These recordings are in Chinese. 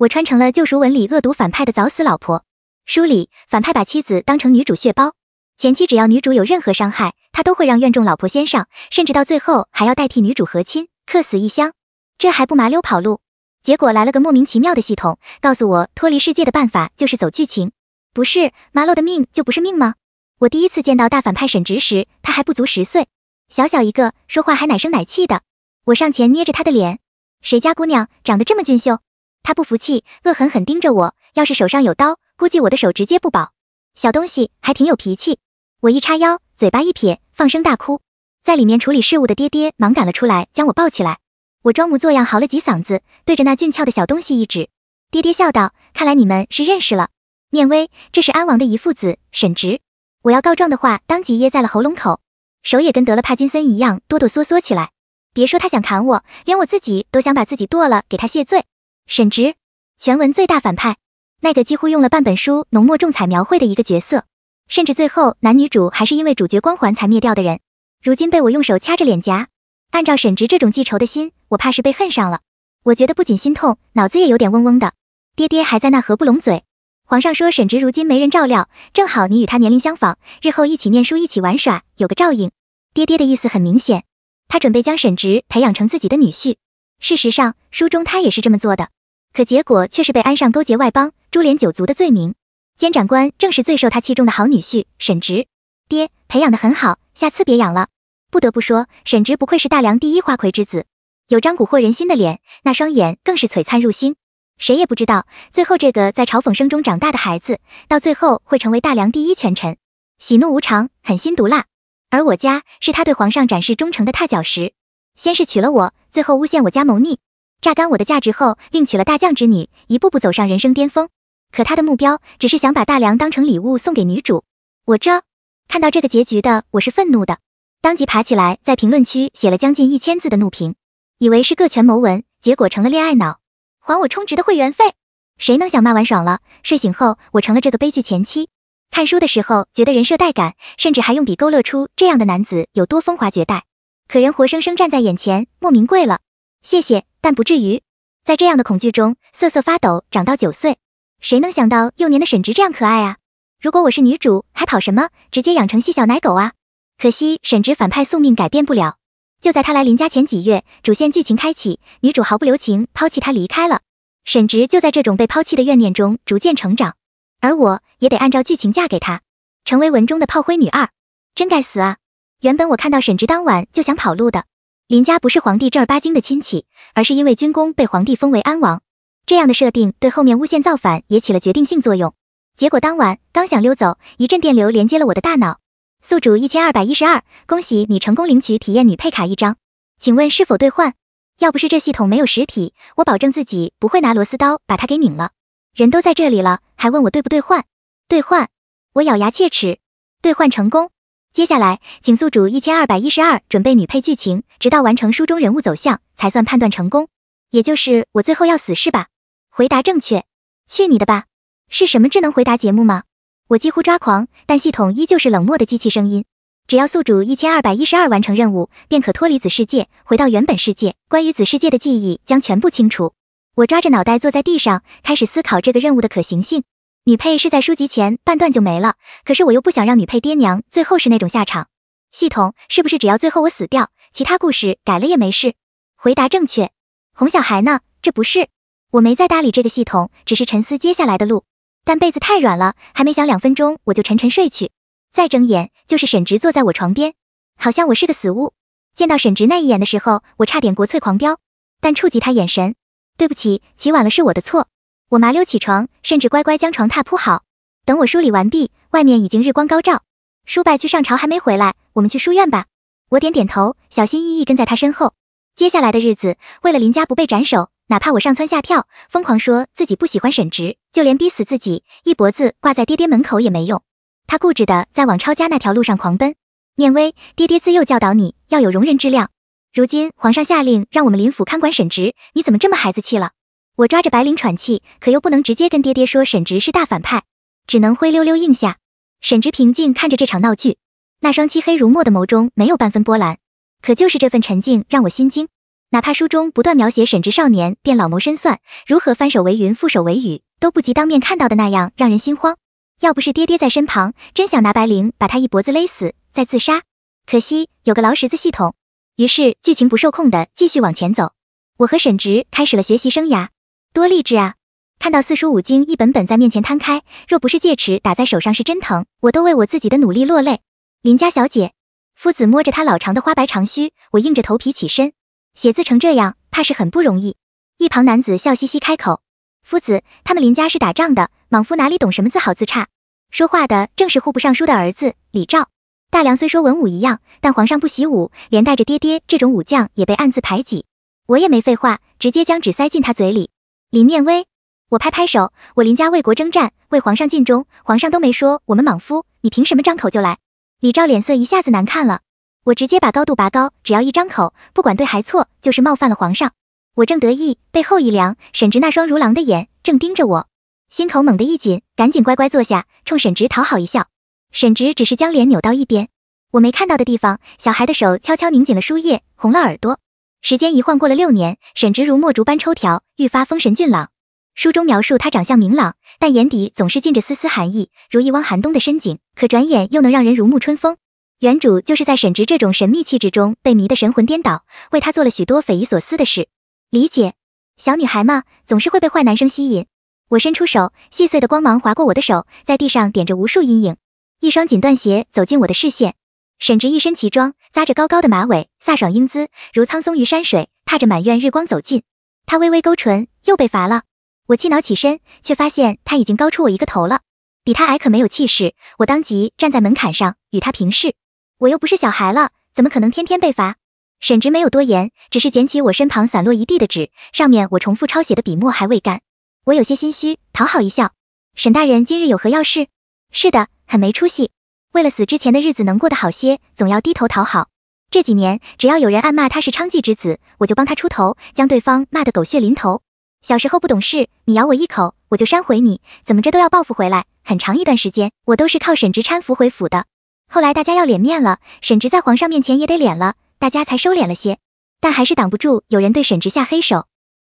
我穿成了救赎文里恶毒反派的早死老婆。书里反派把妻子当成女主血包，前期只要女主有任何伤害，他都会让怨中老婆先上，甚至到最后还要代替女主和亲，客死异乡。这还不麻溜跑路？结果来了个莫名其妙的系统，告诉我脱离世界的办法就是走剧情。不是麻溜的命就不是命吗？我第一次见到大反派沈直时，他还不足十岁，小小一个，说话还奶声奶气的。我上前捏着他的脸，谁家姑娘长得这么俊秀？他不服气，恶狠狠盯着我。要是手上有刀，估计我的手直接不保。小东西还挺有脾气。我一叉腰，嘴巴一撇，放声大哭。在里面处理事务的爹爹忙赶了出来，将我抱起来。我装模作样嚎了几嗓子，对着那俊俏的小东西一指。爹爹笑道：“看来你们是认识了。念威，这是安王的遗父子沈直。我要告状的话，当即噎在了喉咙口，手也跟得了帕金森一样哆哆嗦嗦起来。别说他想砍我，连我自己都想把自己剁了给他谢罪。沈直，全文最大反派。”那个几乎用了半本书浓墨重彩描绘的一个角色，甚至最后男女主还是因为主角光环才灭掉的人，如今被我用手掐着脸颊。按照沈直这种记仇的心，我怕是被恨上了。我觉得不仅心痛，脑子也有点嗡嗡的。爹爹还在那合不拢嘴。皇上说沈直如今没人照料，正好你与他年龄相仿，日后一起念书，一起玩耍，有个照应。爹爹的意思很明显，他准备将沈直培养成自己的女婿。事实上，书中他也是这么做的。可结果却是被安上勾结外邦、株连九族的罪名。监斩官正是最受他器重的好女婿沈直，爹培养的很好，下次别养了。不得不说，沈直不愧是大梁第一花魁之子，有张蛊惑人心的脸，那双眼更是璀璨入心。谁也不知道，最后这个在嘲讽声中长大的孩子，到最后会成为大梁第一权臣，喜怒无常，狠心毒辣。而我家是他对皇上展示忠诚的踏脚石，先是娶了我，最后诬陷我家谋逆。榨干我的价值后，另娶了大将之女，一步步走上人生巅峰。可他的目标只是想把大梁当成礼物送给女主。我这看到这个结局的，我是愤怒的，当即爬起来在评论区写了将近一千字的怒评，以为是各权谋文，结果成了恋爱脑。还我充值的会员费！谁能想骂完爽了？睡醒后，我成了这个悲剧前妻。看书的时候觉得人设带感，甚至还用笔勾勒出这样的男子有多风华绝代。可人活生生站在眼前，莫名跪了。谢谢。但不至于，在这样的恐惧中瑟瑟发抖，长到九岁，谁能想到幼年的沈直这样可爱啊？如果我是女主，还跑什么？直接养成细小奶狗啊！可惜沈直反派宿命改变不了。就在他来林家前几月，主线剧情开启，女主毫不留情抛弃他离开了。沈直就在这种被抛弃的怨念中逐渐成长，而我也得按照剧情嫁给他，成为文中的炮灰女二。真该死啊！原本我看到沈直当晚就想跑路的。林家不是皇帝正儿八经的亲戚，而是因为军功被皇帝封为安王。这样的设定对后面诬陷造反也起了决定性作用。结果当晚刚想溜走，一阵电流连接了我的大脑。宿主一千二百一十二，恭喜你成功领取体验女配卡一张，请问是否兑换？要不是这系统没有实体，我保证自己不会拿螺丝刀把它给拧了。人都在这里了，还问我兑不兑换？兑换！我咬牙切齿，兑换成功。接下来，请宿主一千二百一十二准备女配剧情，直到完成书中人物走向才算判断成功。也就是我最后要死是吧？回答正确。去你的吧！是什么智能回答节目吗？我几乎抓狂，但系统依旧是冷漠的机器声音。只要宿主一千二百一十二完成任务，便可脱离子世界，回到原本世界。关于子世界的记忆将全部清除。我抓着脑袋坐在地上，开始思考这个任务的可行性。女配是在书籍前半段就没了，可是我又不想让女配爹娘最后是那种下场。系统是不是只要最后我死掉，其他故事改了也没事？回答正确。哄小孩呢？这不是，我没在搭理这个系统，只是沉思接下来的路。但被子太软了，还没想两分钟我就沉沉睡去。再睁眼就是沈直坐在我床边，好像我是个死物。见到沈直那一眼的时候，我差点国粹狂飙，但触及他眼神，对不起，起晚了是我的错。我麻溜起床，甚至乖乖将床榻铺好。等我梳理完毕，外面已经日光高照。叔伯去上朝还没回来，我们去书院吧。我点点头，小心翼翼跟在他身后。接下来的日子，为了林家不被斩首，哪怕我上蹿下跳，疯狂说自己不喜欢沈直，就连逼死自己，一脖子挂在爹爹门口也没用。他固执的在往抄家那条路上狂奔。念威，爹爹自幼教导你要有容人之量，如今皇上下令让我们林府看管沈直，你怎么这么孩子气了？我抓着白绫喘气，可又不能直接跟爹爹说沈直是大反派，只能灰溜溜应下。沈直平静看着这场闹剧，那双漆黑如墨的眸中没有半分波澜，可就是这份沉静让我心惊。哪怕书中不断描写沈直少年变老谋深算，如何翻手为云覆手为雨，都不及当面看到的那样让人心慌。要不是爹爹在身旁，真想拿白灵把他一脖子勒死再自杀。可惜有个牢十字系统。于是剧情不受控的继续往前走。我和沈直开始了学习生涯，多励志啊！看到四书五经一本本在面前摊开，若不是戒尺打在手上是真疼，我都为我自己的努力落泪。林家小姐，夫子摸着她老长的花白长须，我硬着头皮起身。写字成这样，怕是很不容易。一旁男子笑嘻嘻开口：“夫子，他们林家是打仗的，莽夫哪里懂什么字好字差？”说话的正是户部尚书的儿子李兆。大梁虽说文武一样，但皇上不习武，连带着爹爹这种武将也被暗自排挤。我也没废话，直接将纸塞进他嘴里。林念威，我拍拍手，我林家为国征战，为皇上尽忠，皇上都没说我们莽夫，你凭什么张口就来？李兆脸色一下子难看了。我直接把高度拔高，只要一张口，不管对还错，就是冒犯了皇上。我正得意，背后一凉，沈直那双如狼的眼正盯着我，心口猛地一紧，赶紧乖乖坐下，冲沈直讨好一笑。沈直只是将脸扭到一边，我没看到的地方，小孩的手悄悄拧紧了书页，红了耳朵。时间一晃过了六年，沈直如墨竹般抽条，愈发风神俊朗。书中描述他长相明朗，但眼底总是浸着丝丝寒意，如一汪寒冬的深井，可转眼又能让人如沐春风。原主就是在沈直这种神秘气质中被迷得神魂颠倒，为他做了许多匪夷所思的事。理解，小女孩嘛，总是会被坏男生吸引。我伸出手，细碎的光芒划过我的手，在地上点着无数阴影。一双锦缎鞋走进我的视线，沈直一身奇装，扎着高高的马尾，飒爽英姿，如苍松于山水，踏着满院日光走近。他微微勾唇，又被罚了。我气恼起身，却发现他已经高出我一个头了，比他矮可没有气势。我当即站在门槛上与他平视。我又不是小孩了，怎么可能天天被罚？沈直没有多言，只是捡起我身旁散落一地的纸，上面我重复抄写的笔墨还未干。我有些心虚，讨好一笑。沈大人今日有何要事？是的，很没出息。为了死之前的日子能过得好些，总要低头讨好。这几年，只要有人暗骂他是娼妓之子，我就帮他出头，将对方骂得狗血淋头。小时候不懂事，你咬我一口，我就扇回你，怎么着都要报复回来。很长一段时间，我都是靠沈直搀扶回府的。后来大家要脸面了，沈直在皇上面前也得脸了，大家才收敛了些，但还是挡不住有人对沈直下黑手。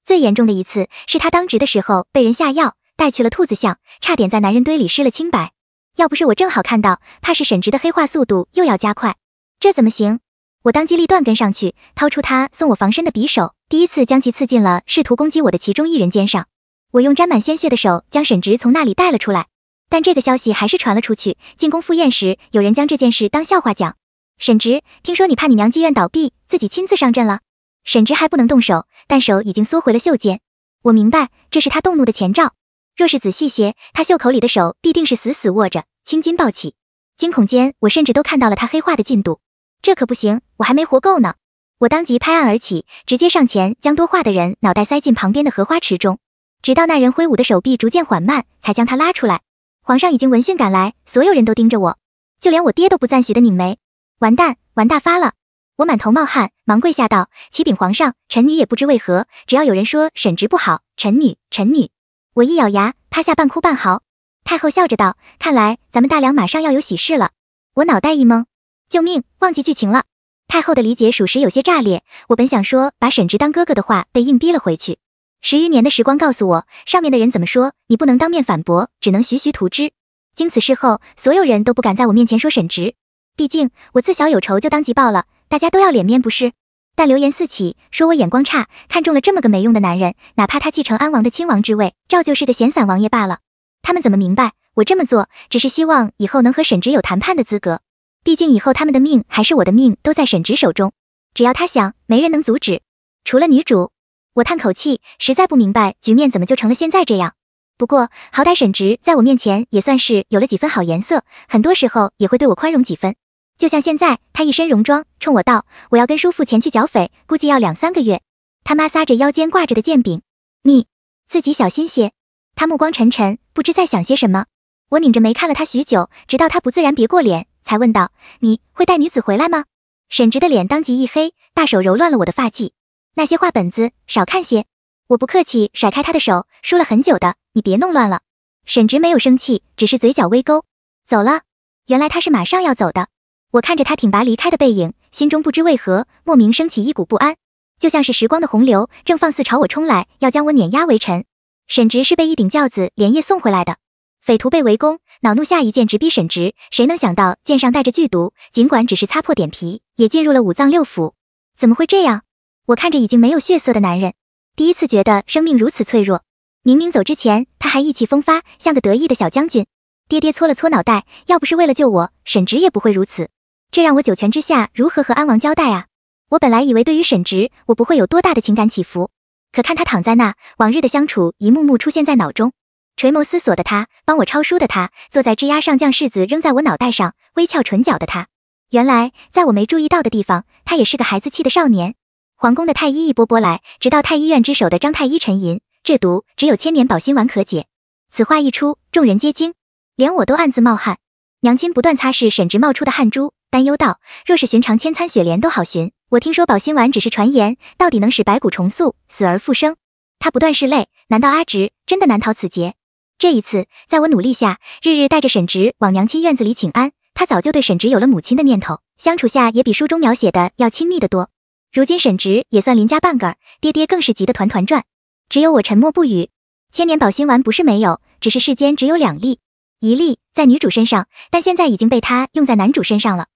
最严重的一次是他当值的时候被人下药带去了兔子巷，差点在男人堆里失了清白。要不是我正好看到，怕是沈直的黑化速度又要加快。这怎么行？我当机立断跟上去，掏出他送我防身的匕首，第一次将其刺进了试图攻击我的其中一人肩上。我用沾满鲜血的手将沈直从那里带了出来。但这个消息还是传了出去。进宫赴宴时，有人将这件事当笑话讲。沈直，听说你怕你娘妓院倒闭，自己亲自上阵了。沈直还不能动手，但手已经缩回了袖间。我明白，这是他动怒的前兆。若是仔细些，他袖口里的手必定是死死握着，青筋暴起。惊恐间，我甚至都看到了他黑化的进度。这可不行，我还没活够呢。我当即拍案而起，直接上前将多话的人脑袋塞进旁边的荷花池中，直到那人挥舞的手臂逐渐缓慢，才将他拉出来。皇上已经闻讯赶来，所有人都盯着我，就连我爹都不赞许的拧眉。完蛋，玩大发了！我满头冒汗，忙跪下道：“启禀皇上，臣女也不知为何，只要有人说沈直不好，臣女，臣女。”我一咬牙，趴下半哭半嚎。太后笑着道：“看来咱们大梁马上要有喜事了。”我脑袋一懵，救命，忘记剧情了。太后的理解属实有些炸裂。我本想说把沈直当哥哥的话，被硬逼了回去。十余年的时光告诉我，上面的人怎么说，你不能当面反驳，只能徐徐图之。经此事后，所有人都不敢在我面前说沈直，毕竟我自小有仇就当即报了，大家都要脸面不是？但流言四起，说我眼光差，看中了这么个没用的男人，哪怕他继承安王的亲王之位，照旧是个闲散王爷罢了。他们怎么明白，我这么做只是希望以后能和沈直有谈判的资格？毕竟以后他们的命还是我的命都在沈直手中，只要他想，没人能阻止，除了女主。我叹口气，实在不明白局面怎么就成了现在这样。不过好歹沈直在我面前也算是有了几分好颜色，很多时候也会对我宽容几分。就像现在，他一身戎装，冲我道：“我要跟叔父前去剿匪，估计要两三个月。”他妈撒着腰间挂着的剑柄，你自己小心些。他目光沉沉，不知在想些什么。我拧着眉看了他许久，直到他不自然别过脸，才问道：“你会带女子回来吗？”沈直的脸当即一黑，大手揉乱了我的发髻。那些画本子少看些，我不客气，甩开他的手，输了很久的，你别弄乱了。沈直没有生气，只是嘴角微勾，走了。原来他是马上要走的。我看着他挺拔离开的背影，心中不知为何莫名升起一股不安。就像是时光的洪流，正放肆朝我冲来，要将我碾压为尘。沈直是被一顶轿子连夜送回来的。匪徒被围攻，恼怒下一剑直逼沈直，谁能想到剑上带着剧毒，尽管只是擦破点皮，也进入了五脏六腑。怎么会这样？我看着已经没有血色的男人，第一次觉得生命如此脆弱。明明走之前他还意气风发，像个得意的小将军。爹爹搓了搓脑袋，要不是为了救我，沈直也不会如此。这让我九泉之下如何和安王交代啊？我本来以为对于沈直，我不会有多大的情感起伏，可看他躺在那，往日的相处一幕幕出现在脑中。垂眸思索的他，帮我抄书的他，坐在枝丫上将柿子扔在我脑袋上，微翘唇角的他，原来在我没注意到的地方，他也是个孩子气的少年。皇宫的太医一波波来，直到太医院之首的张太医沉吟：“这毒只有千年保心丸可解。”此话一出，众人皆惊，连我都暗自冒汗。娘亲不断擦拭沈直冒出的汗珠，担忧道：“若是寻常千餐雪莲都好寻，我听说保心丸只是传言，到底能使白骨重塑，死而复生？”他不断拭泪，难道阿直真的难逃此劫？这一次，在我努力下，日日带着沈直往娘亲院子里请安。他早就对沈直有了母亲的念头，相处下也比书中描写的要亲密的多。如今沈直也算林家半个儿，爹爹更是急得团团转。只有我沉默不语。千年保心丸不是没有，只是世间只有两粒，一粒在女主身上，但现在已经被他用在男主身上了。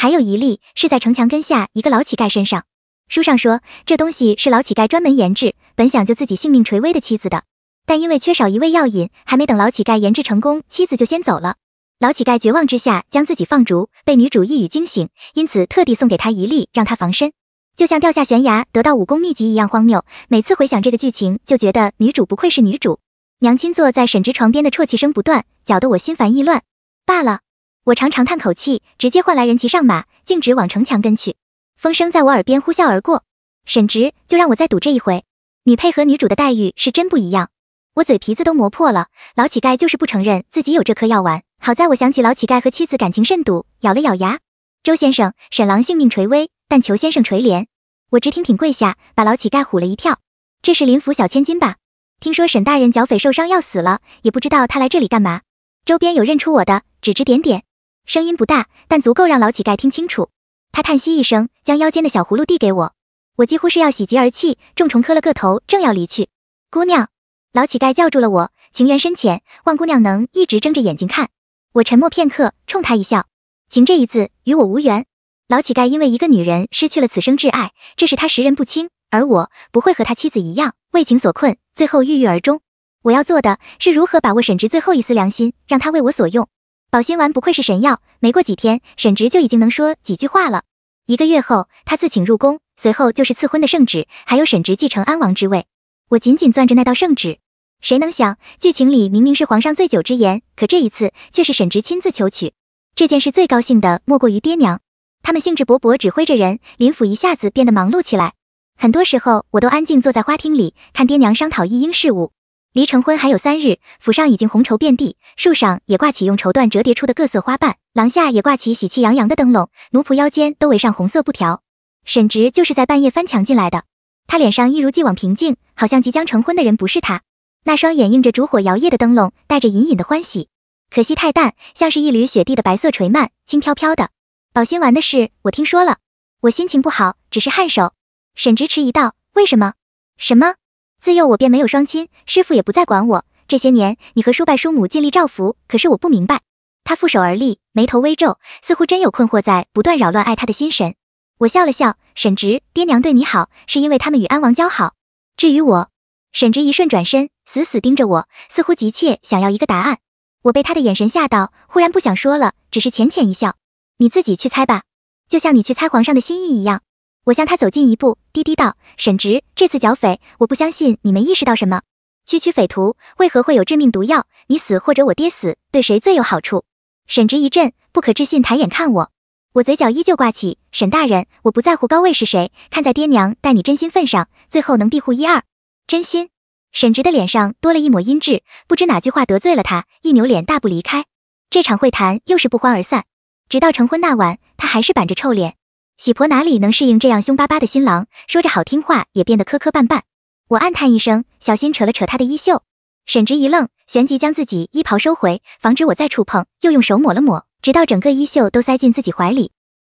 还有一粒是在城墙根下一个老乞丐身上。书上说这东西是老乞丐专门研制，本想救自己性命垂危的妻子的。但因为缺少一味药引，还没等老乞丐研制成功，妻子就先走了。老乞丐绝望之下将自己放逐，被女主一语惊醒，因此特地送给他一粒，让他防身。就像掉下悬崖得到武功秘籍一样荒谬。每次回想这个剧情，就觉得女主不愧是女主。娘亲坐在沈直床边的啜泣声不断，搅得我心烦意乱。罢了，我长长叹口气，直接唤来人骑上马，径直往城墙跟去。风声在我耳边呼啸而过。沈直，就让我再赌这一回。女配和女主的待遇是真不一样。我嘴皮子都磨破了，老乞丐就是不承认自己有这颗药丸。好在我想起老乞丐和妻子感情甚笃，咬了咬牙。周先生，沈郎性命垂危，但求先生垂怜。我直挺挺跪下，把老乞丐唬了一跳。这是林府小千金吧？听说沈大人剿匪受伤要死了，也不知道他来这里干嘛。周边有认出我的，指指点点，声音不大，但足够让老乞丐听清楚。他叹息一声，将腰间的小葫芦递给我。我几乎是要喜极而泣，重重磕了个头，正要离去。姑娘。老乞丐叫住了我，情缘深浅，望姑娘能一直睁着眼睛看。我沉默片刻，冲他一笑，情这一字与我无缘。老乞丐因为一个女人失去了此生挚爱，这是他识人不清，而我不会和他妻子一样为情所困，最后郁郁而终。我要做的是如何把握沈直最后一丝良心，让他为我所用。保心丸不愧是神药，没过几天，沈直就已经能说几句话了。一个月后，他自请入宫，随后就是赐婚的圣旨，还有沈直继承安王之位。我紧紧攥着那道圣旨，谁能想，剧情里明明是皇上醉酒之言，可这一次却是沈直亲自求娶。这件事最高兴的莫过于爹娘，他们兴致勃勃指挥着人，林府一下子变得忙碌起来。很多时候，我都安静坐在花厅里，看爹娘商讨议应事务。离成婚还有三日，府上已经红绸遍地，树上也挂起用绸缎折叠出的各色花瓣，廊下也挂起喜气洋洋的灯笼，奴仆腰间都围上红色布条。沈直就是在半夜翻墙进来的。他脸上一如既往平静，好像即将成婚的人不是他。那双眼映着烛火摇曳的灯笼，带着隐隐的欢喜。可惜太淡，像是一缕雪地的白色垂蔓，轻飘飘的。保心丸的事我听说了，我心情不好，只是颔首。沈直迟疑道：“为什么？什么？自幼我便没有双亲，师傅也不再管我。这些年你和叔伯叔母尽力照拂，可是我不明白。”他负手而立，眉头微皱，似乎真有困惑在不断扰乱爱他的心神。我笑了笑，沈直，爹娘对你好，是因为他们与安王交好。至于我，沈直一瞬转身，死死盯着我，似乎急切想要一个答案。我被他的眼神吓到，忽然不想说了，只是浅浅一笑。你自己去猜吧，就像你去猜皇上的心意一样。我向他走近一步，低低道：“沈直，这次剿匪，我不相信你没意识到什么。区区匪徒，为何会有致命毒药？你死或者我爹死，对谁最有好处？”沈直一震，不可置信抬眼看我。我嘴角依旧挂起，沈大人，我不在乎高位是谁，看在爹娘待你真心份上，最后能庇护一二，真心。沈直的脸上多了一抹阴鸷，不知哪句话得罪了他，一扭脸大步离开。这场会谈又是不欢而散，直到成婚那晚，他还是板着臭脸。喜婆哪里能适应这样凶巴巴的新郎，说着好听话也变得磕磕绊绊。我暗叹一声，小心扯了扯他的衣袖。沈直一愣，旋即将自己衣袍收回，防止我再触碰，又用手抹了抹。直到整个衣袖都塞进自己怀里，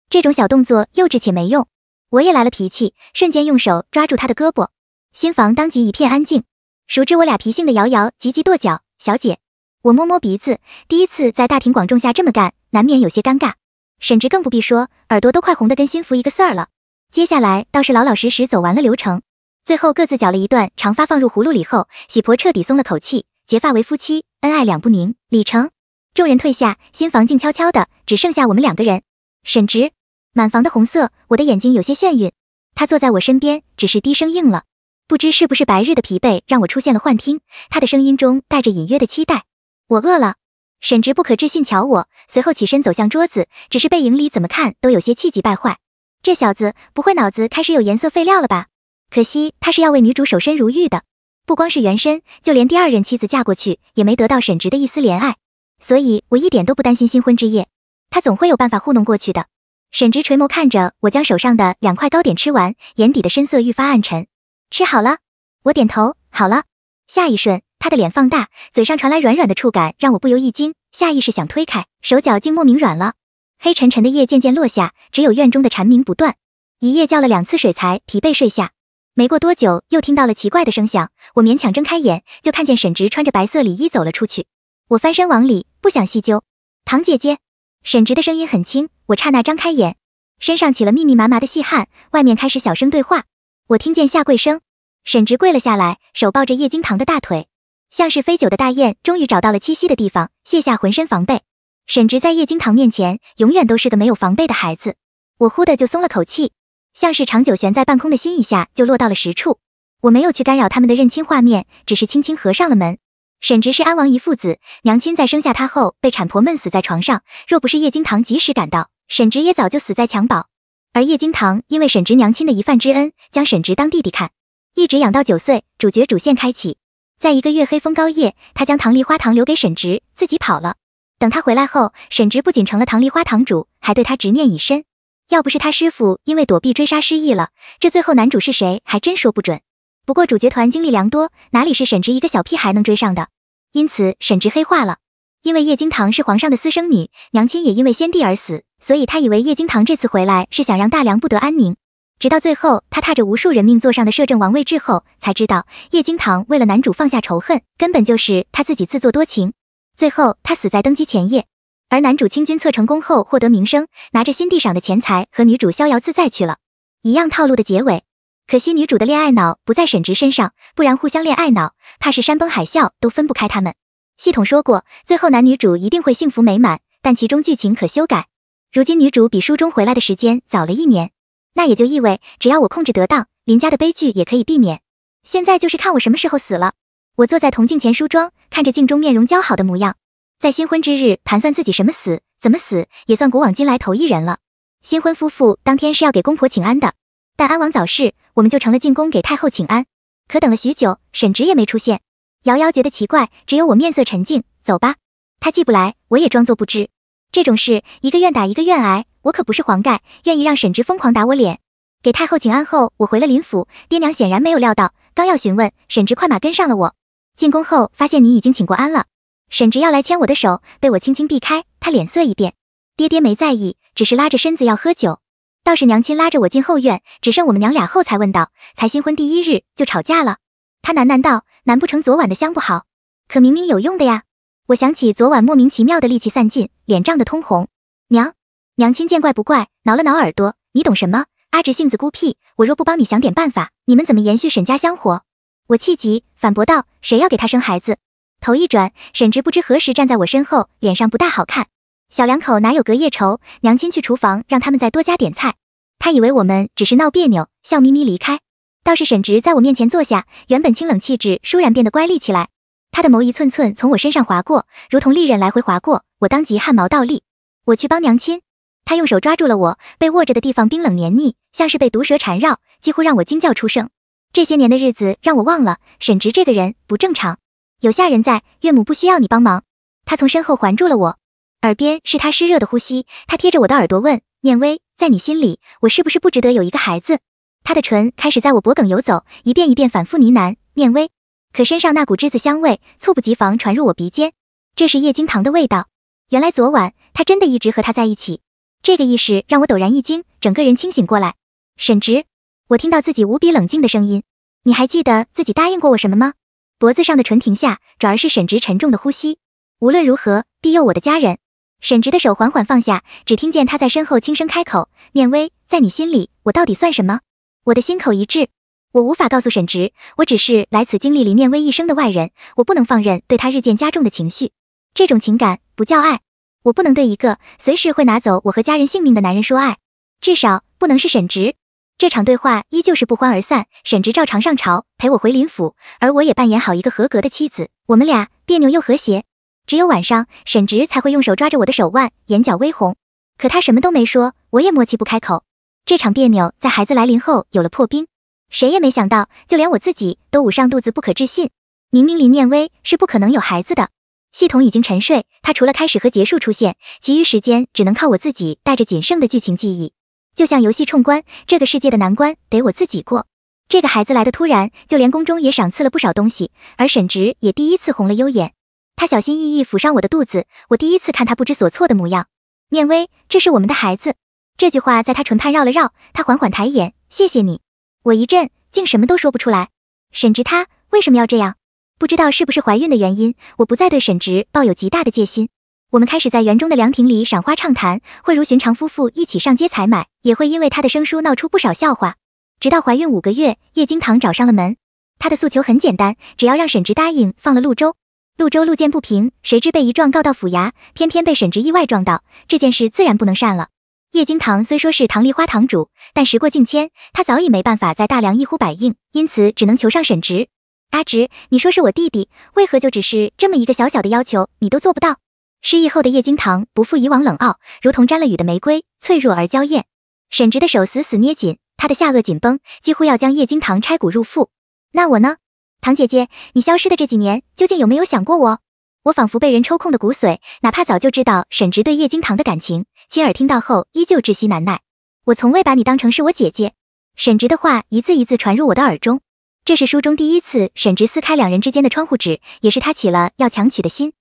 这种小动作幼稚且没用。我也来了脾气，瞬间用手抓住他的胳膊，新房当即一片安静。熟知我俩脾性的瑶瑶急急跺脚：“小姐。”我摸摸鼻子，第一次在大庭广众下这么干，难免有些尴尬。沈直更不必说，耳朵都快红得跟新福一个色儿了。接下来倒是老老实实走完了流程，最后各自搅了一段长发放入葫芦里后，喜婆彻底松了口气，结发为夫妻，恩爱两不宁。李成，众人退下，新房静悄悄的，只剩下我们两个人。沈直，满房的红色，我的眼睛有些眩晕。他坐在我身边，只是低声应了。不知是不是白日的疲惫让我出现了幻听，他的声音中带着隐约的期待。我饿了，沈直不可置信瞧我，随后起身走向桌子，只是背影里怎么看都有些气急败坏。这小子不会脑子开始有颜色废料了吧？可惜他是要为女主守身如玉的，不光是原身，就连第二任妻子嫁过去也没得到沈直的一丝怜爱，所以我一点都不担心新婚之夜，他总会有办法糊弄过去的。沈直垂眸看着我，将手上的两块糕点吃完，眼底的深色愈发暗沉。吃好了，我点头，好了。下一瞬。他的脸放大，嘴上传来软软的触感，让我不由一惊，下意识想推开，手脚竟莫名软了。黑沉沉的夜渐渐落下，只有院中的蝉鸣不断。一夜叫了两次水才疲惫睡下。没过多久，又听到了奇怪的声响，我勉强睁开眼，就看见沈直穿着白色里衣走了出去。我翻身往里，不想细究。唐姐姐，沈直的声音很轻，我刹那张开眼，身上起了密密麻麻的细汗，外面开始小声对话。我听见下跪声，沈直跪了下来，手抱着叶惊堂的大腿。像是飞久的大雁，终于找到了栖息的地方，卸下浑身防备。沈直在叶惊堂面前，永远都是个没有防备的孩子。我忽的就松了口气，像是长久悬在半空的心，一下就落到了实处。我没有去干扰他们的认亲画面，只是轻轻合上了门。沈直是安王一父子，娘亲在生下他后被产婆闷死在床上，若不是叶惊堂及时赶到，沈直也早就死在襁褓。而叶惊堂因为沈直娘亲的一饭之恩，将沈直当弟弟看，一直养到九岁，主角主线开启。在一个月黑风高夜，他将唐梨花堂留给沈直，自己跑了。等他回来后，沈直不仅成了唐梨花堂主，还对他执念已深。要不是他师傅因为躲避追杀失忆了，这最后男主是谁还真说不准。不过主角团经历良多，哪里是沈直一个小屁孩能追上的？因此沈直黑化了。因为叶惊堂是皇上的私生女，娘亲也因为先帝而死，所以他以为叶惊堂这次回来是想让大梁不得安宁。直到最后，他踏着无数人命坐上的摄政王位之后，才知道叶惊堂为了男主放下仇恨，根本就是他自己自作多情。最后他死在登基前夜，而男主清君侧成功后获得名声，拿着新地赏的钱财和女主逍遥自在去了，一样套路的结尾。可惜女主的恋爱脑不在沈直身上，不然互相恋爱脑，怕是山崩海啸都分不开他们。系统说过，最后男女主一定会幸福美满，但其中剧情可修改。如今女主比书中回来的时间早了一年。那也就意味，只要我控制得当，林家的悲剧也可以避免。现在就是看我什么时候死了。我坐在铜镜前梳妆，看着镜中面容姣好的模样，在新婚之日盘算自己什么死，怎么死，也算古往今来头一人了。新婚夫妇当天是要给公婆请安的，但安王早逝，我们就成了进宫给太后请安。可等了许久，沈直也没出现。瑶瑶觉得奇怪，只有我面色沉静。走吧，他既不来，我也装作不知。这种事，一个愿打一个愿挨。我可不是黄盖，愿意让沈直疯狂打我脸。给太后请安后，我回了林府，爹娘显然没有料到，刚要询问，沈直快马跟上了我。进宫后发现你已经请过安了，沈直要来牵我的手，被我轻轻避开，他脸色一变。爹爹没在意，只是拉着身子要喝酒。倒是娘亲拉着我进后院，只剩我们娘俩后才问道，才新婚第一日就吵架了？他喃喃道，难不成昨晚的香不好？可明明有用的呀。我想起昨晚莫名其妙的戾气散尽，脸涨得通红。娘。娘亲见怪不怪，挠了挠耳朵。你懂什么？阿直性子孤僻，我若不帮你想点办法，你们怎么延续沈家香火？我气急，反驳道：谁要给他生孩子？头一转，沈直不知何时站在我身后，脸上不大好看。小两口哪有隔夜仇？娘亲去厨房让他们再多加点菜。他以为我们只是闹别扭，笑眯眯离开。倒是沈直在我面前坐下，原本清冷气质倏然变得乖戾起来。他的眸一寸寸从我身上划过，如同利刃来回划过，我当即汗毛倒立。我去帮娘亲。他用手抓住了我，被握着的地方冰冷黏腻，像是被毒蛇缠绕，几乎让我惊叫出声。这些年的日子让我忘了沈直这个人不正常。有下人在，岳母不需要你帮忙。他从身后环住了我，耳边是他湿热的呼吸。他贴着我的耳朵问：“念威，在你心里，我是不是不值得有一个孩子？”他的唇开始在我脖颈游走，一遍一遍反复呢喃：“念威。”可身上那股栀子香味猝不及防传入我鼻尖，这是叶惊堂的味道。原来昨晚他真的一直和他在一起。这个意识让我陡然一惊，整个人清醒过来。沈直，我听到自己无比冷静的声音。你还记得自己答应过我什么吗？脖子上的唇停下，转而是沈直沉重的呼吸。无论如何，庇佑我的家人。沈直的手缓缓放下，只听见他在身后轻声开口：“念威，在你心里，我到底算什么？”我的心口一滞，我无法告诉沈直，我只是来此经历林念威一生的外人，我不能放任对他日渐加重的情绪。这种情感不叫爱，我不能对一个随时会拿走我和家人性命的男人说爱，至少不能是沈直。这场对话依旧是不欢而散，沈直照常上朝陪我回林府，而我也扮演好一个合格的妻子，我们俩别扭又和谐。只有晚上，沈直才会用手抓着我的手腕，眼角微红。可他什么都没说，我也默契不开口。这场别扭在孩子来临后有了破冰。谁也没想到，就连我自己都捂上肚子，不可置信。明明林念威是不可能有孩子的，系统已经沉睡，他除了开始和结束出现，其余时间只能靠我自己带着仅剩的剧情记忆。就像游戏冲关，这个世界的难关得我自己过。这个孩子来的突然，就连宫中也赏赐了不少东西，而沈直也第一次红了幽眼。他小心翼翼抚上我的肚子，我第一次看他不知所措的模样。念威，这是我们的孩子。这句话在他唇畔绕了绕，他缓缓抬眼，谢谢你。我一震，竟什么都说不出来。沈直他为什么要这样？不知道是不是怀孕的原因，我不再对沈直抱有极大的戒心。我们开始在园中的凉亭里赏花畅谈，会如寻常夫妇一起上街采买，也会因为他的生疏闹出不少笑话。直到怀孕五个月，叶惊堂找上了门。他的诉求很简单，只要让沈直答应放了陆州。陆州路见不平，谁知被一撞告到府衙，偏偏被沈直意外撞到，这件事自然不能善了。叶惊堂虽说是唐梨花堂主，但时过境迁，他早已没办法在大梁一呼百应，因此只能求上沈直。阿直，你说是我弟弟，为何就只是这么一个小小的要求，你都做不到？失忆后的叶惊堂不复以往冷傲，如同沾了雨的玫瑰，脆弱而娇艳。沈直的手死死捏紧，他的下颚紧绷，几乎要将叶惊堂拆骨入腹。那我呢？唐姐姐，你消失的这几年，究竟有没有想过我？我仿佛被人抽空的骨髓，哪怕早就知道沈直对叶惊堂的感情，亲耳听到后依旧窒息难耐。我从未把你当成是我姐姐。沈直的话一字一字传入我的耳中，这是书中第一次沈直撕开两人之间的窗户纸，也是他起了要强娶的心。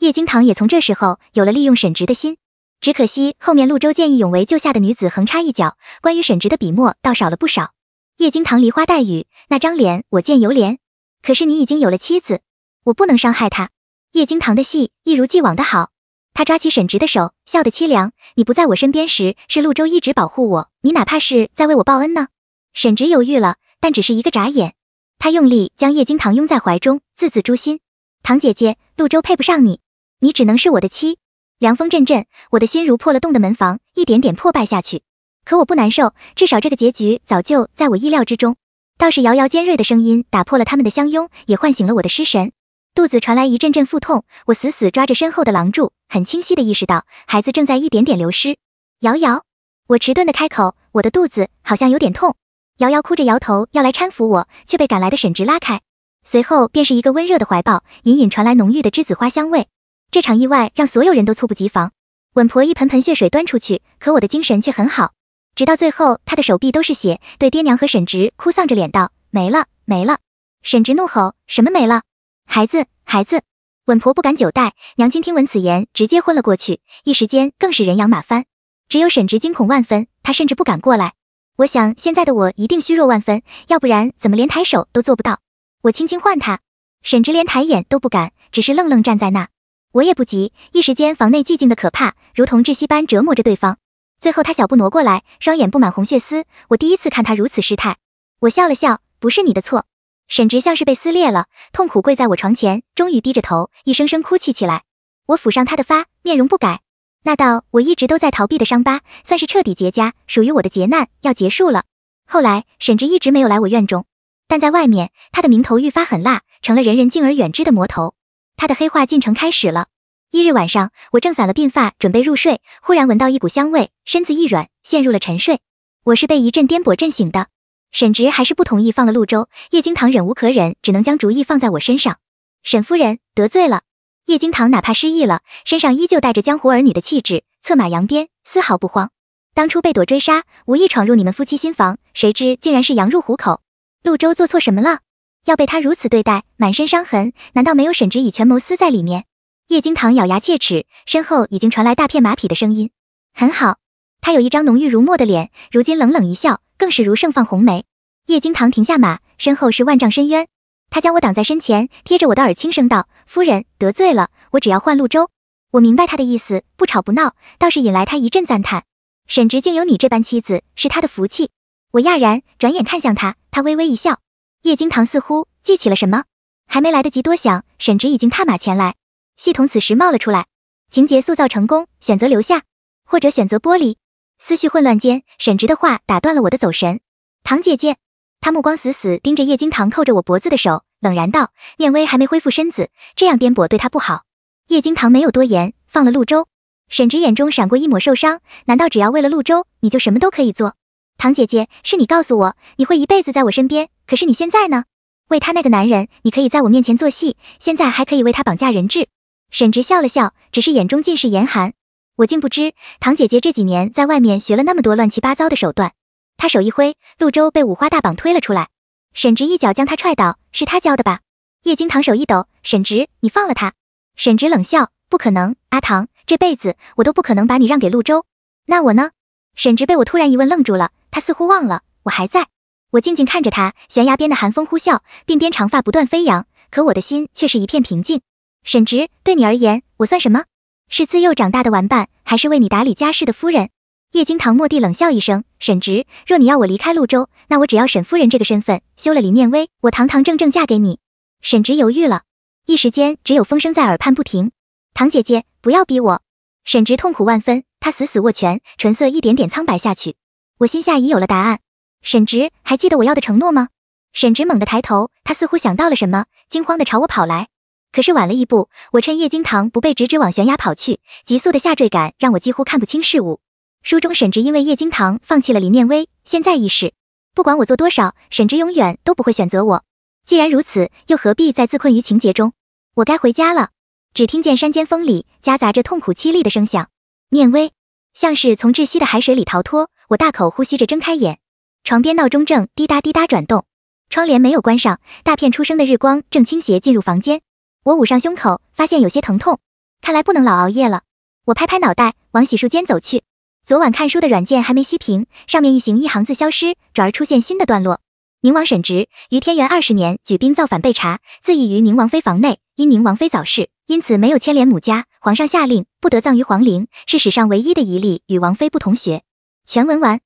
叶惊堂也从这时候有了利用沈直的心。只可惜后面陆州见义勇为救下的女子横插一脚，关于沈直的笔墨倒少了不少。叶惊堂梨花带雨，那张脸我见犹怜。可是你已经有了妻子，我不能伤害他。叶惊堂的戏一如既往的好，他抓起沈直的手，笑得凄凉。你不在我身边时，是陆州一直保护我，你哪怕是在为我报恩呢？沈直犹豫了，但只是一个眨眼，他用力将叶惊堂拥在怀中，字字诛心。堂姐姐，陆州配不上你，你只能是我的妻。凉风阵阵，我的心如破了洞的门房，一点点破败下去。可我不难受，至少这个结局早就在我意料之中。倒是瑶瑶尖锐的声音打破了他们的相拥，也唤醒了我的失神。肚子传来一阵阵腹痛，我死死抓着身后的廊柱，很清晰的意识到孩子正在一点点流失。瑶瑶，我迟钝的开口，我的肚子好像有点痛。瑶瑶哭着摇头，要来搀扶我，却被赶来的沈直拉开。随后便是一个温热的怀抱，隐隐传来浓郁的栀子花香味。这场意外让所有人都猝不及防。稳婆一盆盆血水端出去，可我的精神却很好。直到最后，她的手臂都是血，对爹娘和沈直哭丧着脸道：“没了，没了。”沈直怒吼：“什么没了？孩子，孩子！”稳婆不敢久待，娘亲听闻此言，直接昏了过去，一时间更是人仰马翻。只有沈直惊恐万分，他甚至不敢过来。我想现在的我一定虚弱万分，要不然怎么连抬手都做不到？我轻轻唤他，沈直连抬眼都不敢，只是愣愣站在那。我也不急，一时间房内寂静的可怕，如同窒息般折磨着对方。最后，他小步挪过来，双眼布满红血丝。我第一次看他如此失态。我笑了笑，不是你的错。沈直像是被撕裂了，痛苦跪在我床前，终于低着头，一声声哭泣起来。我抚上他的发，面容不改。那道我一直都在逃避的伤疤，算是彻底结痂，属于我的劫难要结束了。后来，沈直一直没有来我院中，但在外面，他的名头愈发狠辣，成了人人敬而远之的魔头。他的黑化进程开始了。一日晚上，我正散了鬓发，准备入睡，忽然闻到一股香味，身子一软，陷入了沉睡。我是被一阵颠簸震醒的。沈直还是不同意放了陆州，叶惊堂忍无可忍，只能将主意放在我身上。沈夫人得罪了。叶惊堂哪怕失忆了，身上依旧带着江湖儿女的气质，策马扬鞭，丝毫不慌。当初被躲追杀，无意闯入你们夫妻新房，谁知竟然是羊入虎口。陆州做错什么了？要被他如此对待，满身伤痕，难道没有沈直以权谋私在里面？叶惊堂咬牙切齿，身后已经传来大片马匹的声音。很好，他有一张浓郁如墨的脸，如今冷冷一笑，更是如盛放红梅。叶惊堂停下马，身后是万丈深渊。他将我挡在身前，贴着我的耳轻声道：“夫人得罪了，我只要换潞州。”我明白他的意思，不吵不闹，倒是引来他一阵赞叹。沈直竟有你这般妻子，是他的福气。我讶然，转眼看向他，他微微一笑。叶惊堂似乎记起了什么，还没来得及多想，沈直已经踏马前来。系统此时冒了出来：情节塑造成功，选择留下，或者选择剥离。思绪混乱间，沈直的话打断了我的走神。唐姐姐，他目光死死盯着叶惊堂扣着我脖子的手。冷然道：“念威还没恢复身子，这样颠簸对他不好。”叶惊堂没有多言，放了陆舟。沈直眼中闪过一抹受伤，难道只要为了陆舟，你就什么都可以做？唐姐姐，是你告诉我你会一辈子在我身边，可是你现在呢？为他那个男人，你可以在我面前做戏，现在还可以为他绑架人质。沈直笑了笑，只是眼中尽是严寒。我竟不知唐姐姐这几年在外面学了那么多乱七八糟的手段。他手一挥，陆舟被五花大绑推了出来。沈直一脚将他踹倒，是他教的吧？叶惊堂手一抖，沈直，你放了他。沈直冷笑，不可能，阿唐，这辈子我都不可能把你让给陆舟。那我呢？沈直被我突然一问愣住了，他似乎忘了我还在。我静静看着他，悬崖边的寒风呼啸，鬓边长发不断飞扬，可我的心却是一片平静。沈直，对你而言，我算什么？是自幼长大的玩伴，还是为你打理家事的夫人？叶惊堂蓦地冷笑一声：“沈直，若你要我离开潞州，那我只要沈夫人这个身份，休了李念威，我堂堂正正嫁给你。”沈直犹豫了一时间，只有风声在耳畔不停。堂姐姐，不要逼我！沈直痛苦万分，他死死握拳，唇色一点点苍白下去。我心下已有了答案。沈直，还记得我要的承诺吗？沈直猛地抬头，他似乎想到了什么，惊慌地朝我跑来。可是晚了一步，我趁叶惊堂不备，直直往悬崖跑去，急速的下坠感让我几乎看不清事物。书中沈直因为叶惊堂放弃了李念威，现在亦是。不管我做多少，沈直永远都不会选择我。既然如此，又何必再自困于情节中？我该回家了。只听见山间风里夹杂着痛苦凄厉的声响。念威像是从窒息的海水里逃脱，我大口呼吸着睁开眼。床边闹钟正滴答滴答转动，窗帘没有关上，大片初升的日光正倾斜进入房间。我捂上胸口，发现有些疼痛，看来不能老熬夜了。我拍拍脑袋，往洗漱间走去。昨晚看书的软件还没熄屏，上面一行一行字消失，转而出现新的段落。宁王沈直于天元二十年举兵造反被查，自缢于宁王妃房内。因宁王妃早逝，因此没有牵连母家。皇上下令不得葬于皇陵，是史上唯一的一例与王妃不同学。全文完。